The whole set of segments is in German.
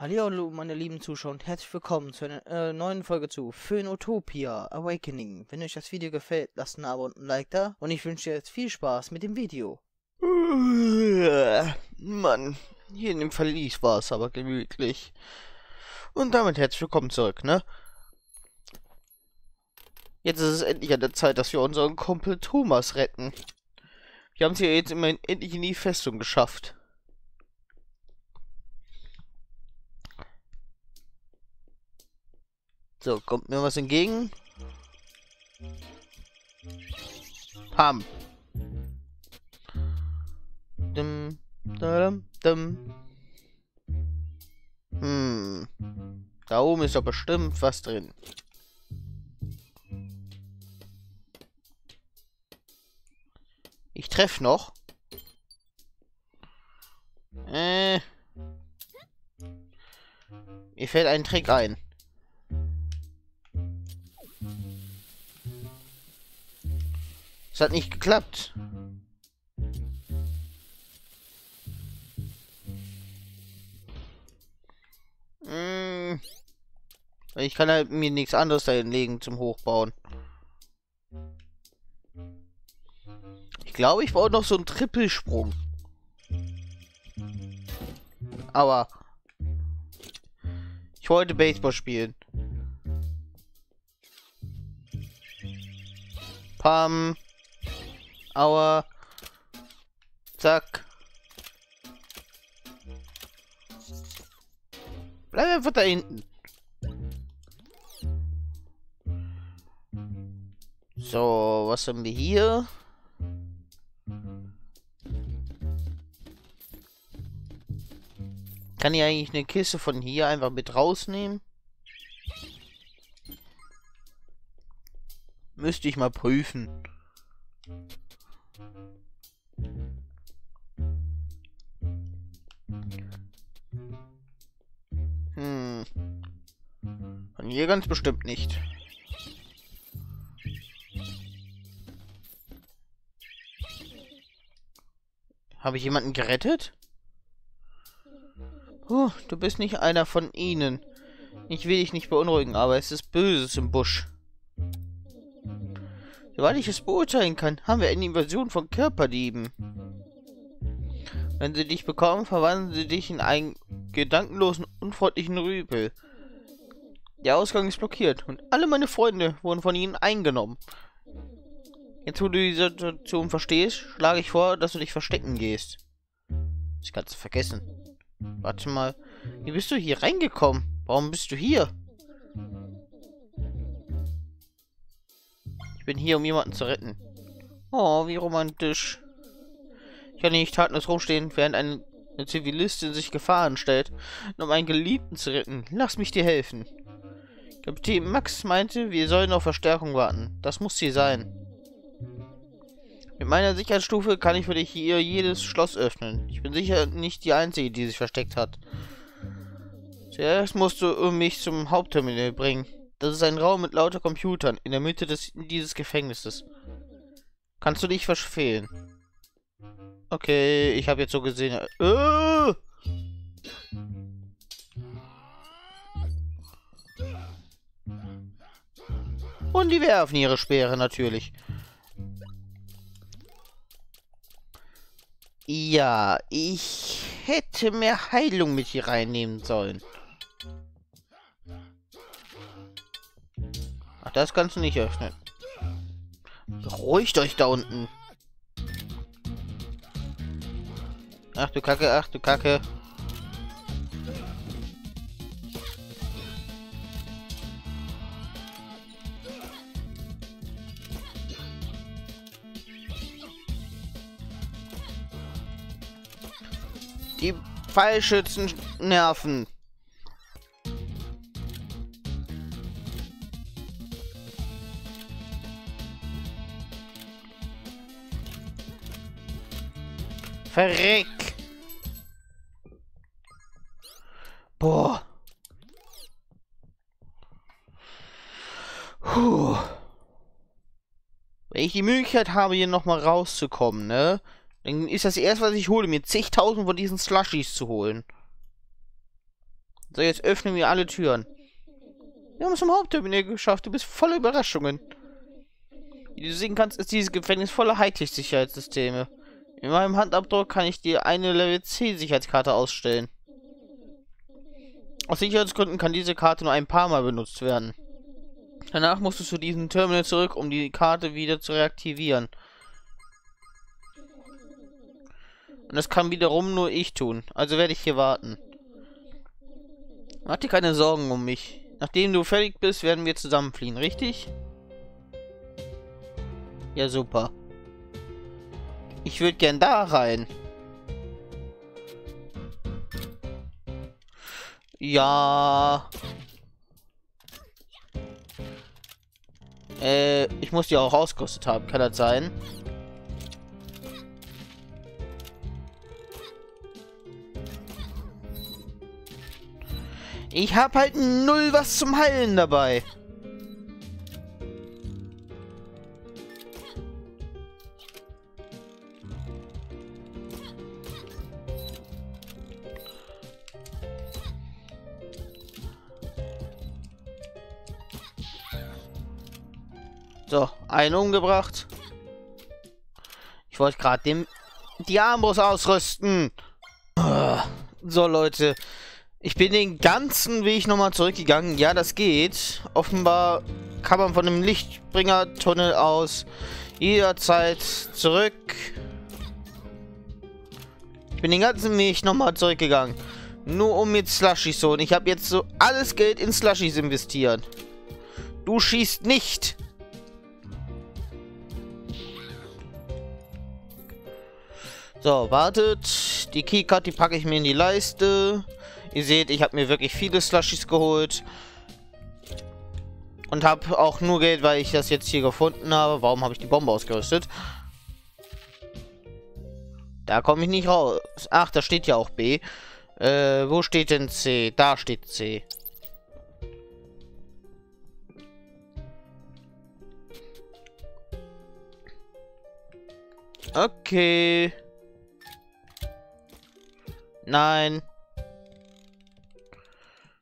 Hallo, meine lieben Zuschauer und herzlich willkommen zu einer äh, neuen Folge zu Phönotopia Awakening. Wenn euch das Video gefällt, lasst ein Abo und ein Like da und ich wünsche jetzt viel Spaß mit dem Video. Mann, hier in dem Verlies war es aber gemütlich. Und damit herzlich willkommen zurück, ne? Jetzt ist es endlich an der Zeit, dass wir unseren Kumpel Thomas retten. Wir haben es ja jetzt immerhin endlich in die Festung geschafft. So, kommt mir was entgegen? Pam. Dum, dum, dum. Hm. Da oben ist doch bestimmt was drin. Ich treffe noch. Äh. Mir fällt ein Trick ein. Es hat nicht geklappt. Hm. Ich kann halt mir nichts anderes dahin legen zum Hochbauen. Ich glaube, ich brauche noch so einen Trippelsprung. Aber ich wollte Baseball spielen. Pam. Aua. Zack. Bleib einfach da hinten. So, was haben wir hier? Kann ich eigentlich eine Kiste von hier einfach mit rausnehmen? Müsste ich mal prüfen. Hier ganz bestimmt nicht. Habe ich jemanden gerettet? Oh, du bist nicht einer von ihnen. Ich will dich nicht beunruhigen, aber es ist Böses im Busch. Soweit ich es beurteilen kann, haben wir eine Invasion von Körperdieben. Wenn sie dich bekommen, verwandeln sie dich in einen gedankenlosen, unfreundlichen Rüpel. Der Ausgang ist blockiert und alle meine Freunde wurden von ihnen eingenommen. Jetzt, wo du die Situation verstehst, schlage ich vor, dass du dich verstecken gehst. Das kannst du vergessen. Warte mal. Wie bist du hier reingekommen? Warum bist du hier? Ich bin hier, um jemanden zu retten. Oh, wie romantisch. Ich kann nicht tatenlos rumstehen, während eine, Zivilistin sich Gefahren stellt, um einen Geliebten zu retten. Lass mich dir helfen. Kapitän Max meinte, wir sollen auf Verstärkung warten. Das muss sie sein. Mit meiner Sicherheitsstufe kann ich für dich hier jedes Schloss öffnen. Ich bin sicher nicht die Einzige, die sich versteckt hat. Zuerst musst du mich zum Hauptterminal bringen. Das ist ein Raum mit lauter Computern in der Mitte des, dieses Gefängnisses. Kannst du dich verfehlen? Okay, ich habe jetzt so gesehen... Äh! Und die werfen ihre Speere natürlich. Ja, ich hätte mehr Heilung mit hier reinnehmen sollen. Ach, das kannst du nicht öffnen. Beruhigt euch da unten. Ach du Kacke, ach du Kacke. Die Pfeilschützen nerven. Verreck! Boah. Puh. Wenn ich die Möglichkeit habe, hier nochmal rauszukommen, ne? Dann ist das erste, was ich hole, mir zigtausend von diesen Slushies zu holen. So, jetzt öffnen wir alle Türen. Wir haben es zum Hauptterminal geschafft. Du bist voller Überraschungen. Wie du sehen kannst, ist dieses Gefängnis voller Hightech-Sicherheitssysteme. In meinem Handabdruck kann ich dir eine Level C Sicherheitskarte ausstellen. Aus Sicherheitsgründen kann diese Karte nur ein paar Mal benutzt werden. Danach musst du zu diesem Terminal zurück, um die Karte wieder zu reaktivieren. Und das kann wiederum nur ich tun. Also werde ich hier warten. Mach dir keine Sorgen um mich. Nachdem du fertig bist, werden wir zusammen fliehen, richtig? Ja, super. Ich würde gern da rein. Ja. Äh, ich muss die auch ausgerüstet haben, kann das sein? Ich hab halt null was zum Heilen dabei. So, einen umgebracht. Ich wollte gerade dem die Armbrust ausrüsten. So, Leute. Ich bin den ganzen Weg nochmal zurückgegangen. Ja, das geht. Offenbar kann man von dem Lichtbringer-Tunnel aus jederzeit zurück. Ich bin den ganzen Weg nochmal zurückgegangen. Nur um mit Slushies so. Und ich habe jetzt so alles Geld in Slushies investiert. Du schießt nicht. So, wartet. Die Keycard, die packe ich mir in die Leiste. Ihr seht, ich habe mir wirklich viele Slushies geholt. Und habe auch nur Geld, weil ich das jetzt hier gefunden habe. Warum habe ich die Bombe ausgerüstet? Da komme ich nicht raus. Ach, da steht ja auch B. Äh, wo steht denn C? Da steht C. Okay. Nein.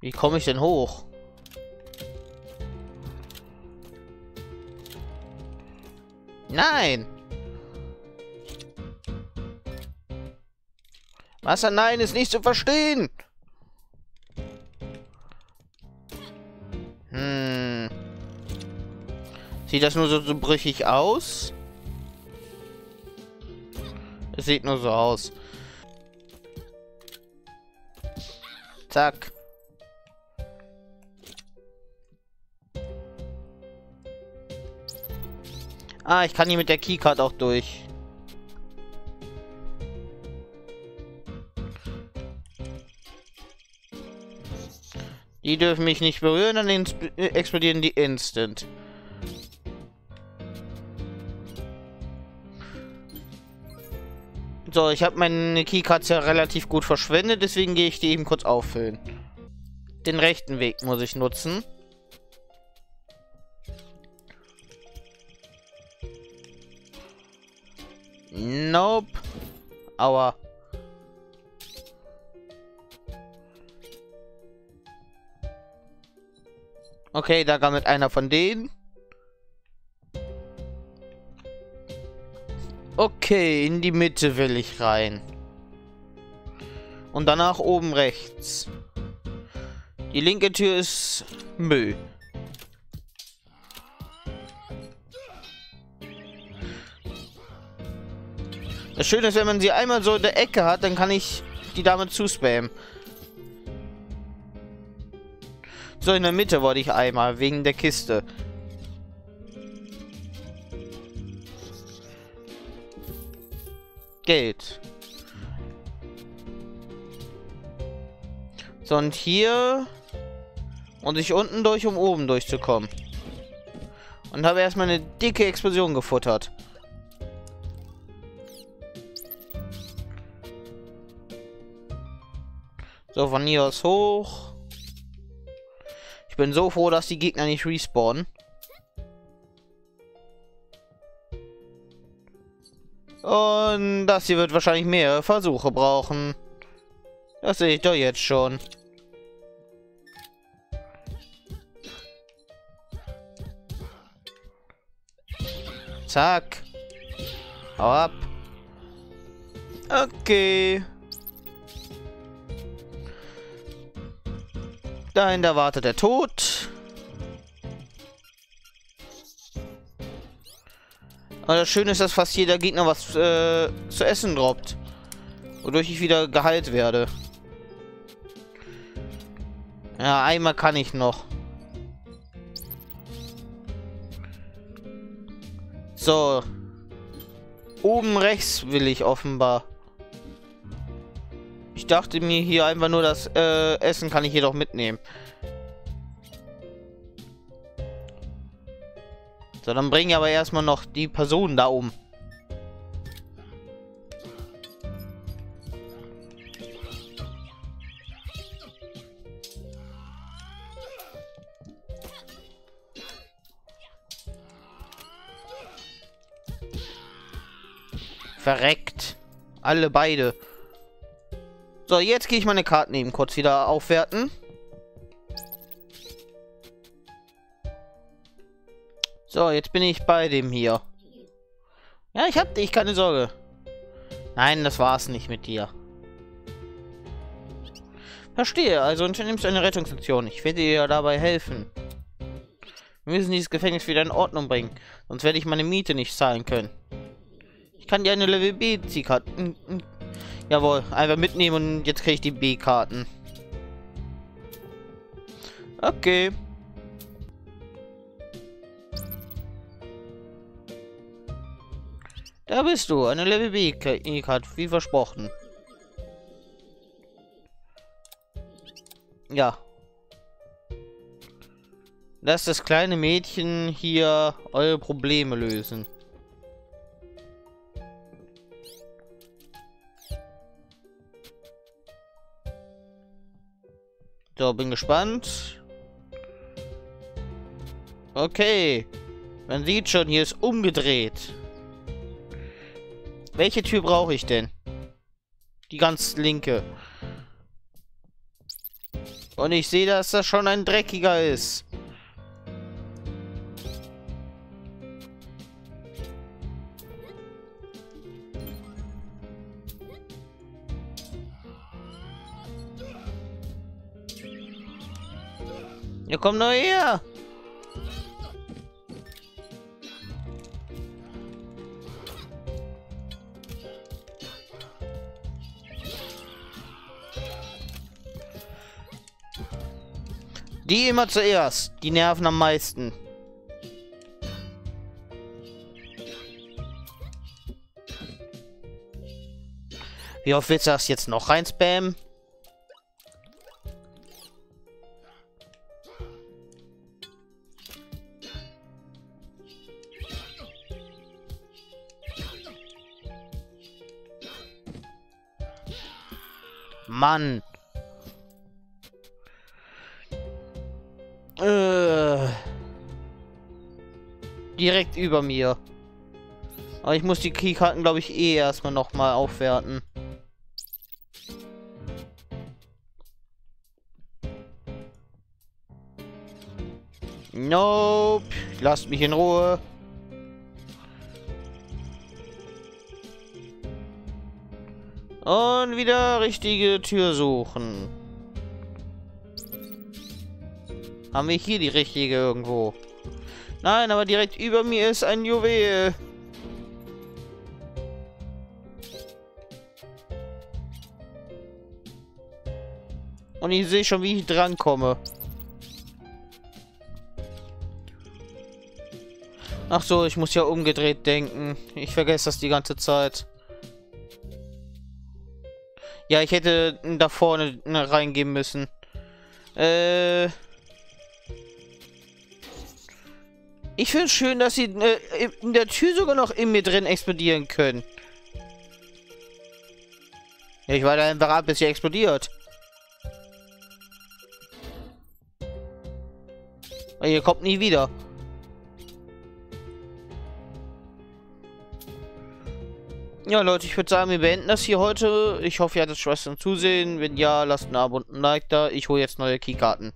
Wie komme ich denn hoch? Nein! Wasser, nein, ist nicht zu verstehen! Hm. Sieht das nur so, so brüchig aus? Es sieht nur so aus. Zack. Ah, ich kann hier mit der Keycard auch durch. Die dürfen mich nicht berühren, dann äh, explodieren die instant. So, ich habe meine Keycards ja relativ gut verschwendet, deswegen gehe ich die eben kurz auffüllen. Den rechten Weg muss ich nutzen. Nope. Aua. Okay, da kam mit einer von denen. Okay, in die Mitte will ich rein. Und danach oben rechts. Die linke Tür ist Müll. Das Schöne ist, wenn man sie einmal so in der Ecke hat, dann kann ich die damit zuspammen. So, in der Mitte wollte ich einmal, wegen der Kiste. Geld. So, und hier... Und ich unten durch, um oben durchzukommen. Und habe erstmal eine dicke Explosion gefuttert. So, von hier aus hoch. Ich bin so froh, dass die Gegner nicht respawnen. Und das hier wird wahrscheinlich mehrere Versuche brauchen. Das sehe ich doch jetzt schon. Zack. Hau ab. Okay. Dahinter wartet der Tod. Aber das Schöne ist, dass fast jeder Gegner was äh, zu essen droppt. Wodurch ich wieder geheilt werde. Ja, einmal kann ich noch. So. Oben rechts will ich offenbar. Dachte mir hier einfach nur, das äh, Essen kann ich jedoch mitnehmen. So, dann bringen aber erstmal noch die Person da um. Verreckt. Alle beide. So, jetzt gehe ich meine Karten eben kurz wieder aufwerten. So, jetzt bin ich bei dem hier. Ja, ich hab dich, keine Sorge. Nein, das war's nicht mit dir. Verstehe, also unternimmst eine Rettungsaktion. Ich werde dir dabei helfen. Wir müssen dieses Gefängnis wieder in Ordnung bringen, sonst werde ich meine Miete nicht zahlen können kann dir eine Level B Zielkarten. Jawohl, einfach mitnehmen und jetzt kriege ich die B-Karten. Okay. Da bist du, eine Level B-Karte, wie versprochen. Ja. Lass das kleine Mädchen hier eure Probleme lösen. So, bin gespannt. Okay. Man sieht schon, hier ist umgedreht. Welche Tür brauche ich denn? Die ganz linke. Und ich sehe, dass das schon ein dreckiger ist. Ja, komm doch her! Die immer zuerst. Die nerven am meisten. Wie oft willst du das jetzt noch rein spammen? Mann. Äh. Direkt über mir. Aber ich muss die Keykarten, glaube ich, eh erstmal nochmal aufwerten. Nope. Lasst mich in Ruhe. Und wieder richtige Tür suchen. Haben wir hier die richtige irgendwo? Nein, aber direkt über mir ist ein Juwel. Und ich sehe schon, wie ich drankomme. Ach so, ich muss ja umgedreht denken. Ich vergesse das die ganze Zeit. Ja, ich hätte da vorne reingehen müssen. Äh. Ich finde es schön, dass sie äh, in der Tür sogar noch in mir drin explodieren können. Ja, ich war da einfach ab, bis sie explodiert. Ihr kommt nie wieder. Ja, Leute, ich würde sagen, wir beenden das hier heute. Ich hoffe, ihr hattet Spaß zum Zusehen. Wenn ja, lasst ein Abo und ein Like da. Ich hole jetzt neue Keykarten.